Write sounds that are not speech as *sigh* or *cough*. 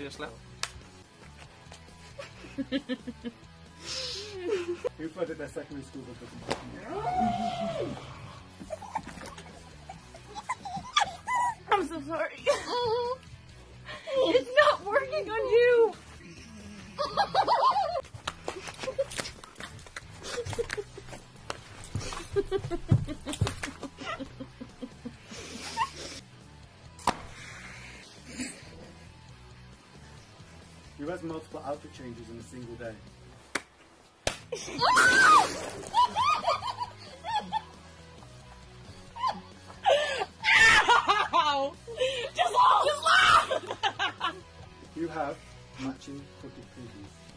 you a slap? Who flooded their secondary school book with I'm so sorry. Who has multiple outfit changes in a single day? Ow! *laughs* Just laugh! Just laugh! You have matching crooked pinkies.